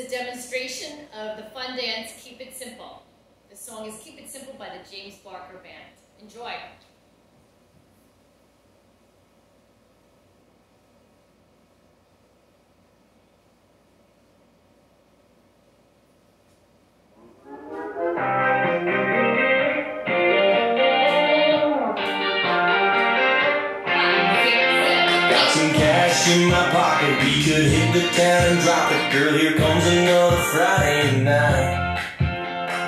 a demonstration of the fun dance Keep It Simple. The song is Keep It Simple by the James Barker Band. Enjoy. Some cash in my pocket. We could hit the town and drop it. Girl, here comes another Friday night.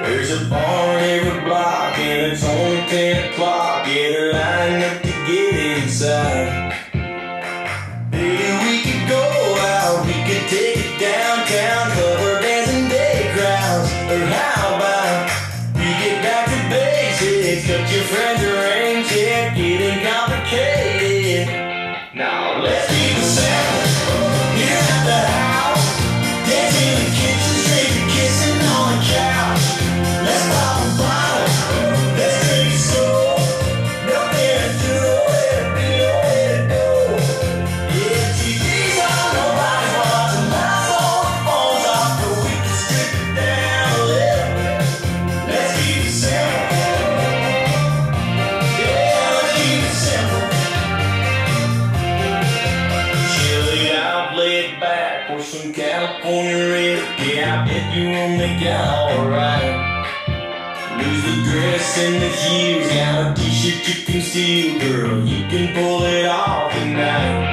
There's a bar on every block and it's only 10 o'clock. Get a line up to get inside. Maybe we could go out, we could take it downtown, cover dancing day crowds. Or how about we get back to basics, cut your friends a rain getting complicated. Now California. Yeah, I bet you will make it alright. Lose the dress and the heels, got a t-shirt you can steal, girl. You can pull it off tonight.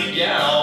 like, yeah,